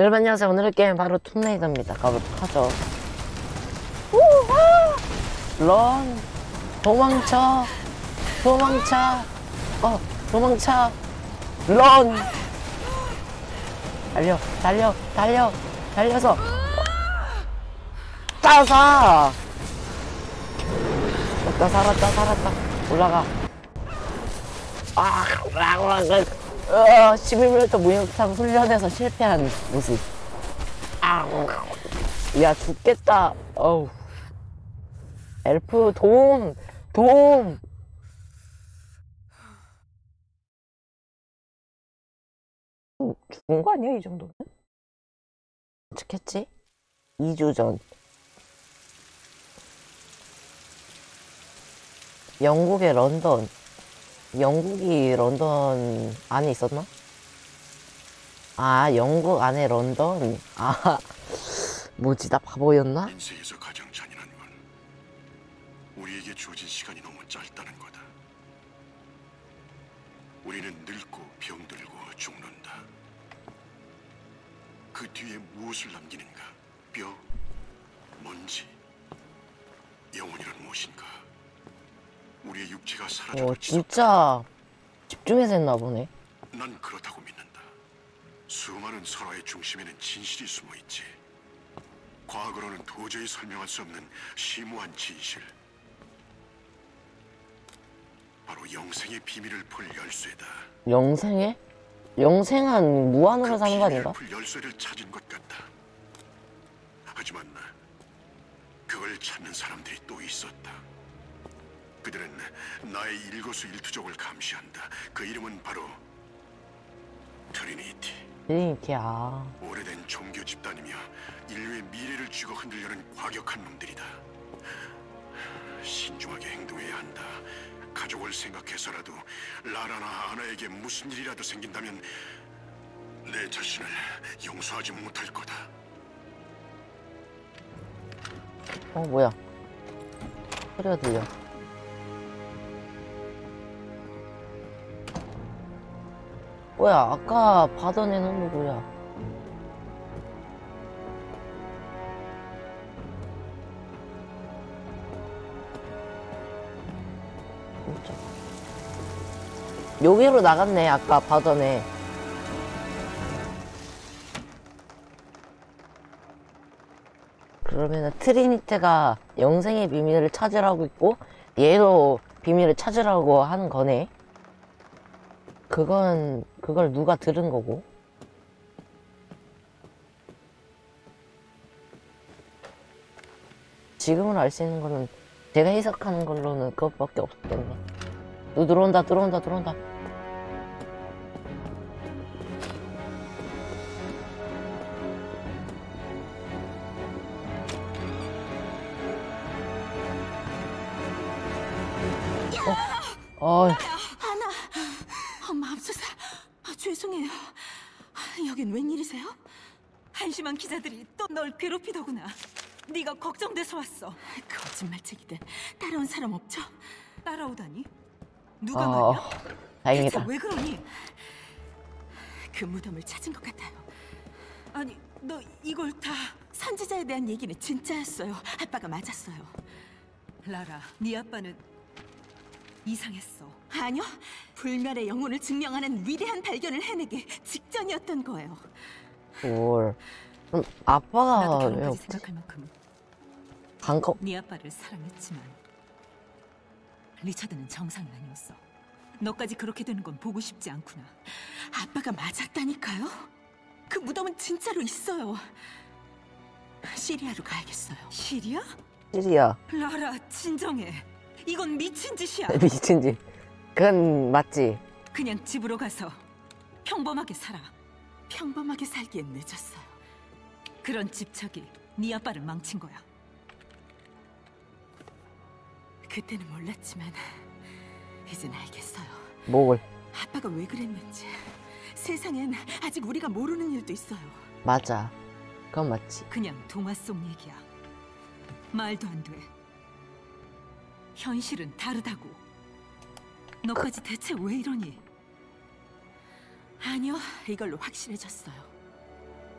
여러분 안녕하세요. 오늘의 게임 바로 툼레이더입니다. 가보도록 하죠. 우, 아! 런! 도망쳐! 도망쳐! 어 도망쳐! 런! 달려 달려 달려 달려서. 따사! 나 살았다 살았다. 올라가. 아, 어, 11m 무역탕 훈련에서 실패한 모습. 아, 야, 죽겠다. 어우. 엘프, 도움! 도움! 음, 죽은 거 아니야, 이 정도면? 어떻겠지? 2주 전. 영국의 런던. 영국이 런던 안에 있었나? 아, 영국 안에 런던? 아, 뭐지, 나 바보였나? 인생에서 가장 잔인한 건 우리에게 주어진 시간이 너무 짧다는 거다. 우리는 늙고 병들고 죽는다. 그 뒤에 무엇을 남기는가? 뼈, 먼지, 영혼이란 무엇인가? 우리의 육체가 어, 사라져도 진짜 집중해서 했나 보네. 난 그렇다고 믿는다. 수많은 설화의 중심에는 진실이 숨어 있지. 과거로는 도저히 설명할 수 없는 심오한 진실. 바로 영생의 비밀을 풀 열쇠다. 영생에? 영생은 무한으로 사는 거 아닌가? 풀 열쇠를 찾은 것 같다. 하지만 그걸 찾는 사람들이 또 있었다. 그들은 나의 일거수일투족을 감시한다. 그 이름은 바로 트리니티. 트리니티야. 오래된 종교 집단이며 인류의 미래를 쥐고 흔들려는 과격한 놈들이다. 신중하게 행동해야 한다. 가족을 생각해서라도 라라나 아나에게 무슨 일이라도 생긴다면 내 자신을 용서하지 못할 거다. 어, 뭐야. 소리가 들려. 뭐야, 아까 받아낸 놈은 뭐야. 진짜. 여기로 나갔네, 아까 받아내. 그러면은 트리니티가 영생의 비밀을 찾으라고 있고 얘도 비밀을 찾으라고 하는 거네. 그건 그걸 누가 들은 거고. 지금은 알 수 있는 거는 제가 해석하는 걸로는 그것밖에 없겠네. 누 들어온다 들어온다 들어온다. 어, 아, 죄송해요. 여긴 웬일이세요? 한심한 기자들이 또 널 괴롭히더구나. 네가 걱정돼서 왔어. 거짓말쟁이들 따라온 사람 없죠? 따라오다니? 누가 어, 말이야? 다행이다. 왜 그러니? 그 무덤을 찾은 것 같아요. 아니, 너 이걸 다 선지자에 대한 얘기는 진짜였어요. 아빠가 맞았어요. 라라, 네 아빠는 이상했어. 아니요. 불멸의 영혼을 증명하는 위대한 발견을 해내기 직전이었던 거예요. 뭘. 그럼 아빠가 나도 왜 결혼까지 없지? 생각할 만큼 방금 네 아빠를 사랑했지만 리차드는 정상이 아니었어. 너까지 그렇게 되는 건 보고 싶지 않구나. 아빠가 맞았다니까요? 그 무덤은 진짜로 있어요. 시리아로 가야겠어요. 시리아? 시리야 라라, 진정해. 이건 미친 짓이야. 미친지. 그건 맞지. 그냥 집으로 가서 평범하게 살아. 평범하게 살기엔 늦었어요. 그런 집착이 네 아빠를 망친 거야. 그때는 몰랐지만 이젠 알겠어요. 뭘. 아빠가 왜 그랬는지. 세상엔 아직 우리가 모르는 일도 있어요. 맞아. 그건 맞지. 그냥 동화 속 얘기야. 말도 안 돼. 현실은 다르다고. 너까지 대체 왜 이러니? 아니요, 이걸로 확실해졌어요.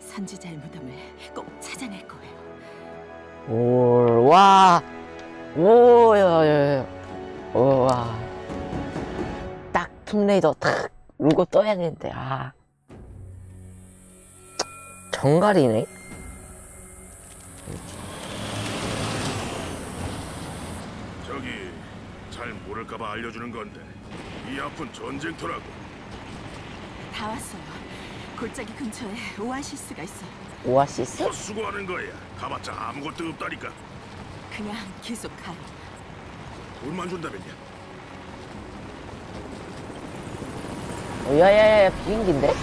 선지자의 무덤을 꼭 찾아낼 거예요. 오, 와, 오, 야, 야, 야. 우와. 딱 툼레이더 탁 울고 떠야 되는데, 아. 정갈이네. 저기 잘 모를까봐 알려주는 건데 이 앞은 전쟁터라고. 다 왔어요. 골짜기 근처에 오아시스가 있어요. 오아시스? 헛수고하는 거야. 가봤자 아무것도 없다니까. 그냥 계속 가요. 돈만 준다면요. 어, 야야야, 비행기인데?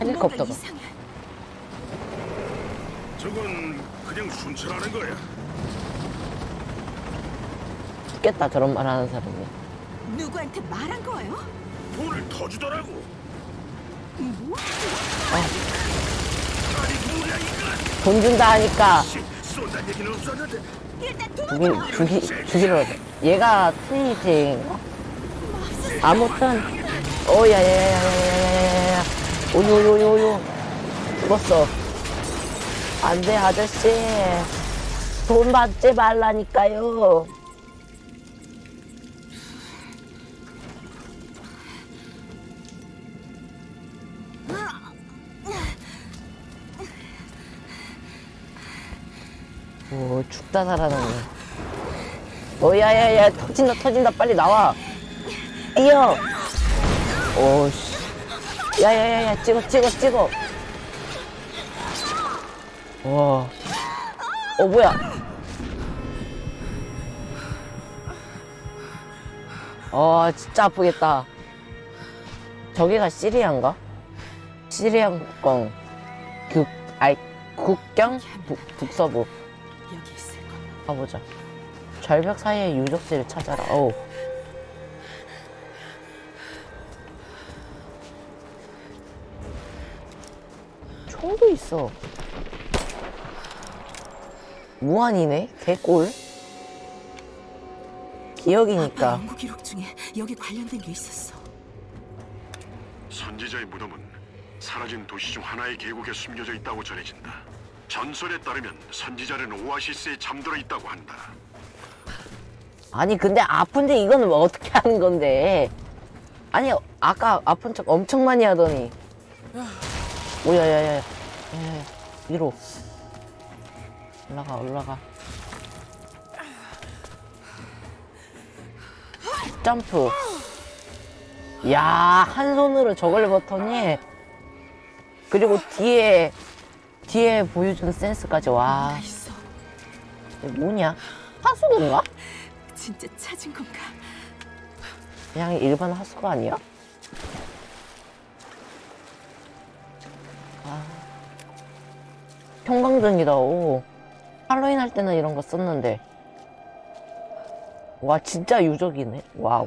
헬리콥터가. 이상해. 저건 그냥 순찰하는 거야. 죽겠다 저런 말 하는 사람이야. 누구한테 말한 거예요? 돈을 더 주더라고. 뭐? 어. 돈 준다 하니까 죽이, 죽이, 죽이러 얘가 트위팅 아무튼 어, 오야야야야야야야 오요요요요 죽었어 안돼 아저씨 돈 받지 말라니까요 오, 죽다 살아나네. 오, 야야야, 터진다, 터진다, 빨리 나와. 뛰어. 오, 씨. 야야야야, 찍어, 찍어, 찍어. 와. 어, 뭐야. 어, 진짜 아프겠다. 저기가 시리아인가? 시리아 국경, 국, 아이, 국경? 북, 북서부. 여기 있을 거. 가보자. 절벽 사이의 유적지를 찾아라. 어우. 총도 있어. 무한이네? 개꿀? 아빠 기억이니까. 연구 기록 중에 여기 관련된 게 있었어. 선지자의 무덤은 사라진 도시 중 하나의 계곡에 숨겨져 있다고 전해진다. 전설에 따르면 선지자는 오아시스에 잠들어 있다고 한다. 아니, 근데 아픈데 이거는 뭐 어떻게 하는 건데? 아니, 아까 아픈 척 엄청 많이 하더니. 오야, 야, 야, 야, 야, 위로. 올라가, 올라가. 점프. 야, 한 손으로 저걸 버터니. 그리고 뒤에, 뒤에 보여준 센스까지. 와, 있어. 뭐냐? 하수구인가? 진짜 찾은 건가? 그냥 일반 하수구 아니야? 아. 형광등이다, 오. 할로윈 할 때는 이런 거 썼는데. 와, 진짜 유적이네. wow.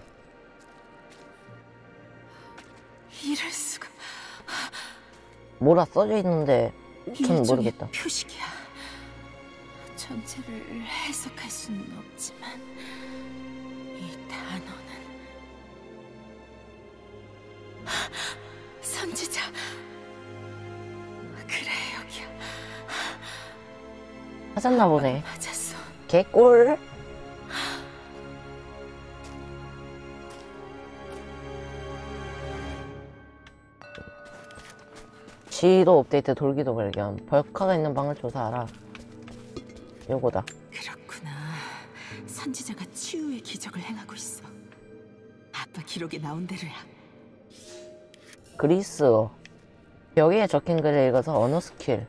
이럴 수가. 뭐라 써져 있는데, 전 모르겠다. 표식이야. 전체를 해석할 수는 없지만 이 단어는 선지자. 그래 여기야. 찾았나 보네. 맞았어. 개꿀. 지도 업데이트 돌기도 발견. 벌카가 있는 방을 조사하라. 요거다. 그렇구나. 선지자가 치유의 기적을 행하고 있어. 아빠 기록에 나온 대로야. 그리스어. 여기에 적힌 글을 읽어서 언어 스킬.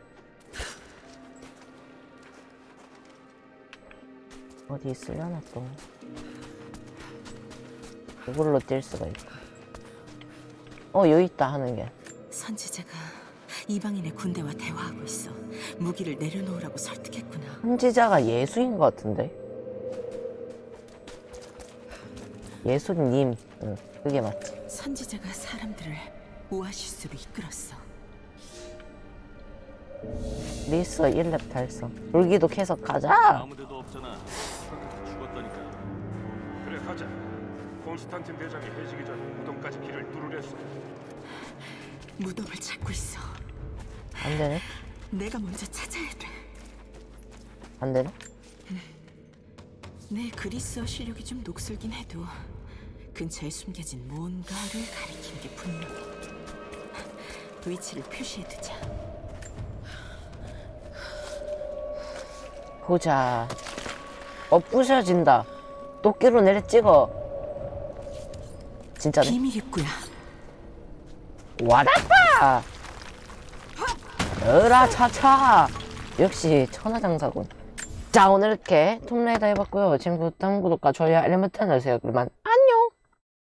어디 있으려나 또. 이걸로 뛸 수가 있고. 어, 여기 있다 하는 게. 선지자가 이방인의 군대와 대화하고 있어. 무기를 내려놓으라고 설득했구나. 선지자가 예수인 것 같은데. 예수님. 응, 그게 맞지. 선지자가 사람들을 오아시스로 이끌었어. 리스 1렙 달성. 불기도 캐서 가자. 아무데도 없잖아. 죽었다니까. 그래 가자. 콘스탄틴 대장이 해지기 전 무덤까지 길을 뚫으랬어. 무덤을 찾고 있어. 안 되네? 내가 먼저 찾아야 돼. 안 되네? 내 그리스어 실력이 좀 녹슬긴 해도 근처에 숨겨진 뭔가를 가리키는 게 분명해. 위치를 표시해두자. 보자. 어, 부셔진다. 도끼로 내려 찍어. 진짜네. 비밀 입구야. 와닿다! 으라차차! 역시 천하장사군. 자, 오늘 이렇게 톰레이더 해봤고요. 지금부터 구독과 좋아요, 알림 버튼 눌러주세요. 그러면 안녕!